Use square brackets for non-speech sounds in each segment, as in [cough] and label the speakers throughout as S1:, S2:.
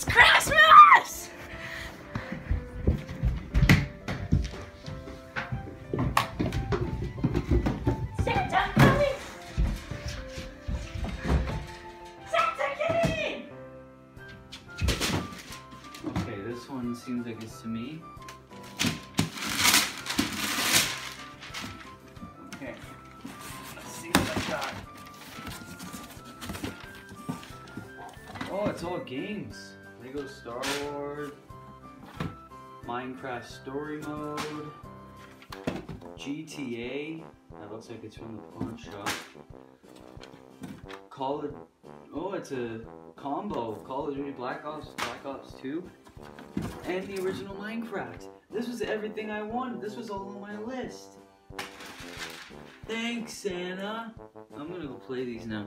S1: It's Christmas! Santa! Santa!
S2: Okay, this one seems like it's to me. Okay, let's see what I got. Oh, it's all games. Lego Star Wars, Minecraft Story Mode, GTA. That looks like it's from the pawn shop. Call it. Oh, it's a combo. Call of Duty Black Ops, Black Ops 2, and the original Minecraft. This was everything I wanted. This was all on my list. Thanks, Santa. I'm gonna go play these now.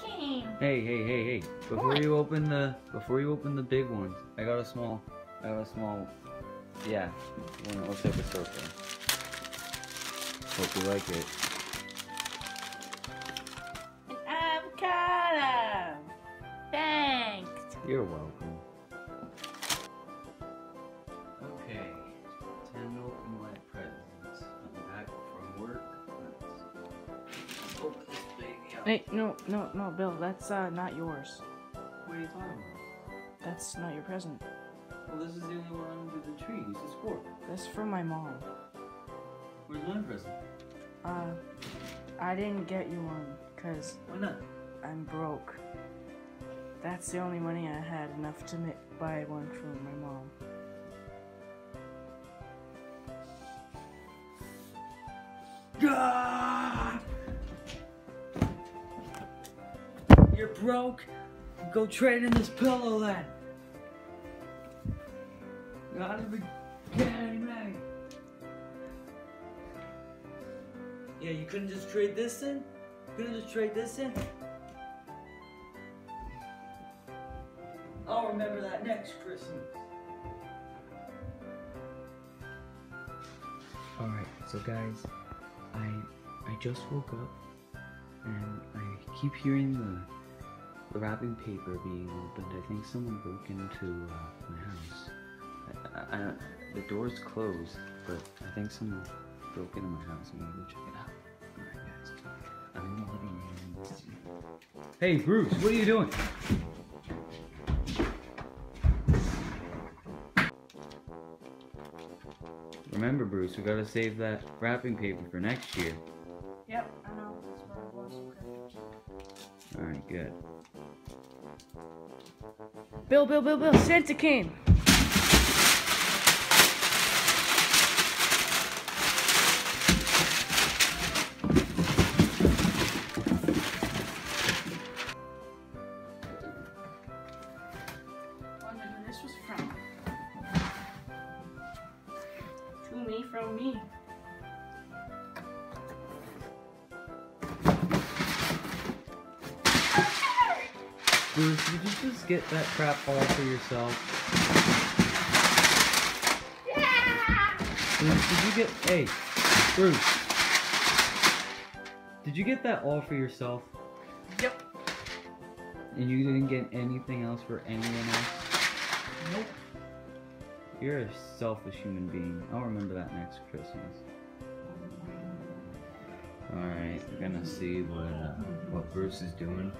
S1: Came!
S2: Hey, hey, hey, hey! Before
S1: What?
S2: you open the before you open the big ones, I got a small, I got a small, yeah, one that looks like a circle. Hope you like it.
S1: An avocado! Thanks!
S2: You're welcome.
S3: Hey, no, no, no, Bill, that's uh, not yours.
S2: What are you talking about?
S3: That's not your present.
S2: Well, this is the only one under the tree. This is for.
S3: That's from my mom.
S2: Where's my present?
S3: Uh, I didn't get you one because
S2: Why not?
S3: I'm broke. That's the only money I had enough to buy one for my mom.
S2: Ah! Broke? Go trade in this pillow then. Gotta be kidding me. Yeah, you couldn't just trade this in? couldn't just trade this in? I'll remember that next Christmas.
S4: Alright, so guys, I I just woke up and I keep hearing the the wrapping paper being opened. I think someone broke into uh, my house. I, I, I, the door's closed, but I think someone broke into my house. I'm gonna go check it out. Alright guys, I'm in the living room.
S2: Hey, Bruce, what are you doing? Remember, Bruce, we gotta save that wrapping paper for next year.
S3: Yep, I know. That's what I was for Christmas.
S2: Alright, good.
S3: Bill, Bill, Bill, Bill, Santa came! Wonder who this was from. To me, from me.
S2: Bruce, did you just get that crap all for yourself? Yeah! Bruce, did you get. Hey, Bruce. Did you get that all for yourself?
S3: Yep.
S2: And you didn't get anything else for anyone else?
S3: Nope.
S2: You're a selfish human being. I'll remember that next Christmas. Alright, we're gonna see what uh, what Bruce is doing.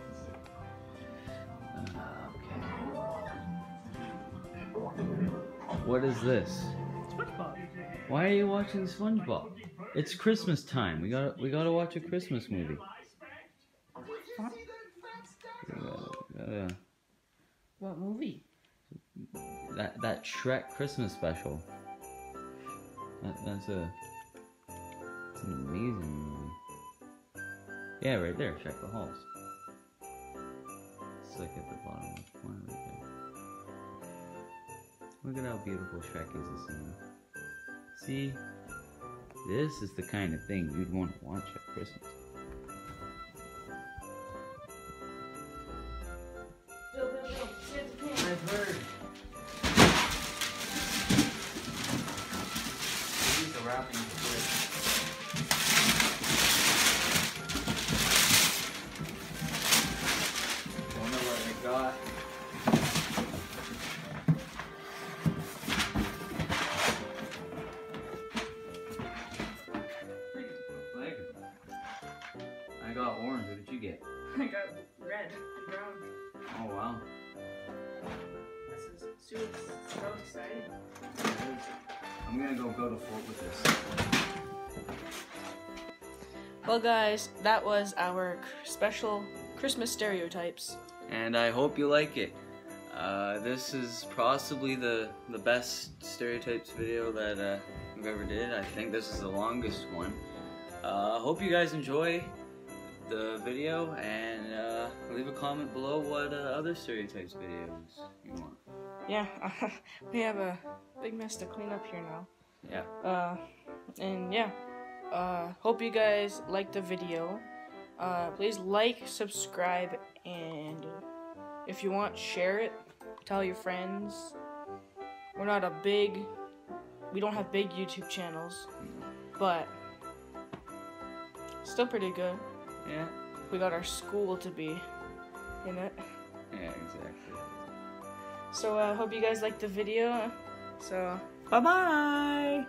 S2: What is this?
S3: SpongeBob.
S2: Why are you watching SpongeBob? It's Christmas time. We gotta we gotta watch a Christmas movie.
S3: Huh?
S2: We gotta- gotta-
S3: What movie?
S2: that that Shrek Christmas special. That, that's a an amazing movie. Yeah, right there, Shrek the Halls. It's like at the bottom of the corner right there. Look at how beautiful Shrek is this scene. See, this is the kind of thing you'd want to watch at Christmas. I got orange. What did you get? [laughs]
S3: I got red and brown.
S2: Oh wow.
S3: This is super so exciting.
S2: I'm gonna go go to fort with this.
S3: Well, guys, that was our special Christmas stereotypes.
S2: And I hope you like it. Uh, this is possibly the the best stereotypes video that uh, we've ever did. I think this is the longest one. Uh, hope you guys enjoy the video and uh, leave a comment below what uh, other stereotypes videos you want.
S3: Yeah, [laughs] we have a big mess to clean up here now.
S2: Yeah.
S3: Uh, and yeah, uh, hope you guys liked the video. Uh, please like, subscribe, and if you want, share it. Tell your friends. We're not a big, we don't have big YouTube channels, but still pretty good.
S2: Yeah.
S3: We got our school to be in it.
S2: Yeah. Exactly.
S3: So I uh, hope you guys liked the video. So bye bye.